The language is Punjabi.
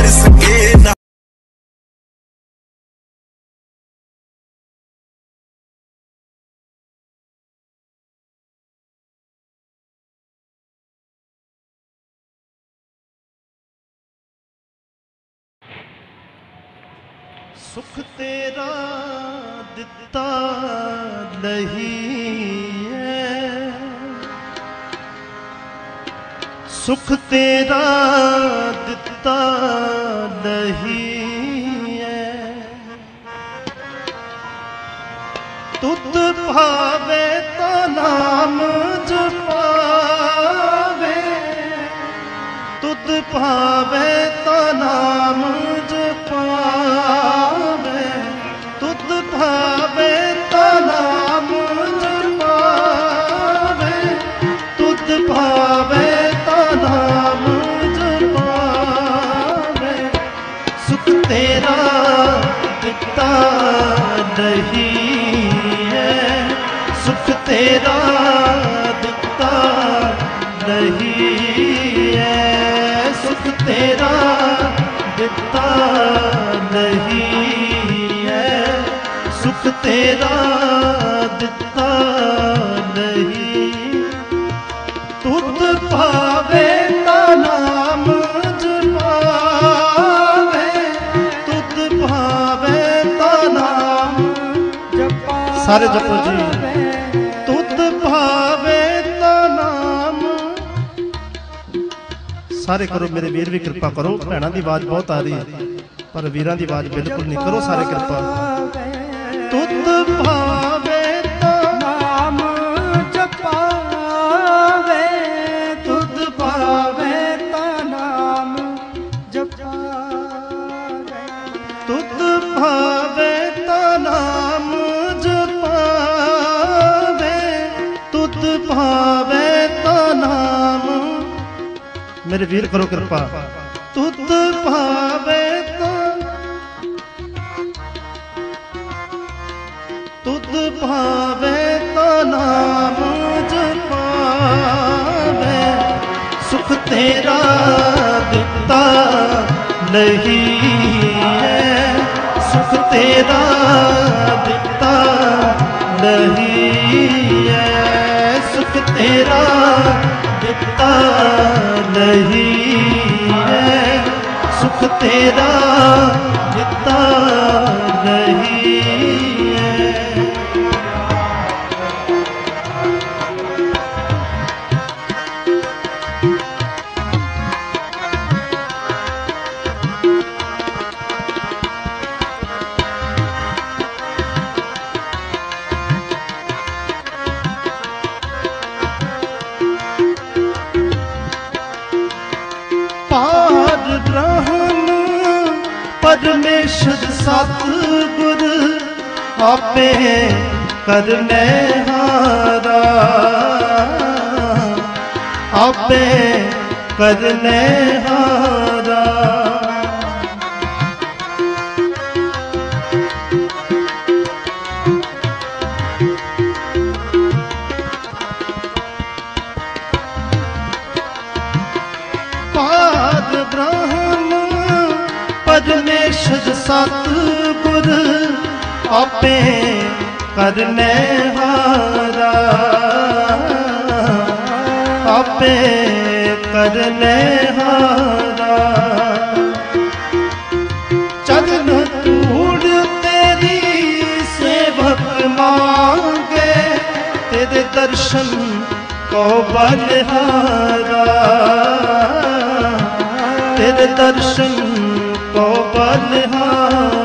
ਕਰ ਸਕੇ ਨਾ ਸੁਖ ਤੇਰਾ ਦਿੱਤਾ ਨਹੀਂ ਸੁਖ ਤੇਰਾ ਦਿੱਤਾ ਨਹੀਂ ਹੈ ਤੁਧ ਭਾਵੇ ਤਾਂ ਨਾਮ ਜਪਾਵੇ ਤੁਧ ਭਾਵੇ ਨਹੀਂ ਸੁਖ ਤੇਰਾ ਦਿੱਤਾ ਨਹੀਂ ਹੈ। ਸੁਖ ਤੇਰਾ ਦਿੱਤਾ ਨਹੀਂ। ਤੁਧ ਭਾਵੇ ਤਾ ਨਾਮ ਜਪਾਵੇ। ਤੁਧ ਭਾਵੇ ਤਾਂ ਨਾਮ ਸਾਰੇ ਜਪੋ ਜੀ। ਸਾਰੇ ਕਰੋ, ਮੇਰੇ ਵੀਰ ਵੀ ਕਿਰਪਾ ਕਰੋ। ਭੈਣਾਂ ਦੀ ਆਵਾਜ਼ ਬਹੁਤ ਆ ਰਹੀ ਹੈ। ਪਰ ਵੀਰਾਂ ਦੀ ਆਵਾਜ਼ ਬਿਲਕੁਲ ਨਹੀਂ ਕਰੋ, ਸਾਰੇ ਕਿਰਪਾ। ਤੁਧ ਭਾਵੇ ਮੇਰੇ ਵੀਰ ਕਰੋ ਕਿਰਪਾ। ਤੁਧ ਭਾਵੇ ਤਾਂ ਤੁਧ ਭਾਵੇ ਤਾਂ ਨਾਮ ਜਪਾਵੇ। ਸੁਖ ਤੇਰਾ ਦਿੱਤਾ ਨਹੀਂ ਹੈ। ਸੁਖ ਤੇਰਾ ਦਿੱਤਾ ਨਹੀਂ ਹੈ। ਸੁਖ ਤੇਰਾ ਤੇਰਾ ਸ਼ਤ ਗੁਰ ਆਪੇ ਕਰਨੇ ਹਾਰਾ। ਆਪੇ ਕਰਨੇ ਹਾਰਾ। ਪਾਦ ਬ੍ਰਹਮ ਸਤਿਗੁਰ, ਆਪੇ ਕਰਨੇ ਹਾਰਾ ਆਪੇ ਕਰਨੇ ਹਾਰਾ ਚਰਨ ਧੂੜ ਤੇਰੀ ਸੇਵਕ ਮੰਗੇ, ਤੇਰੇ ਦਰਸ਼ਨ ਕੋ ਬਲਹਾਰਾ। ਤੇਰੇ ਦਰਸ਼ਨ ਕੋ ਬਲਹਾਰ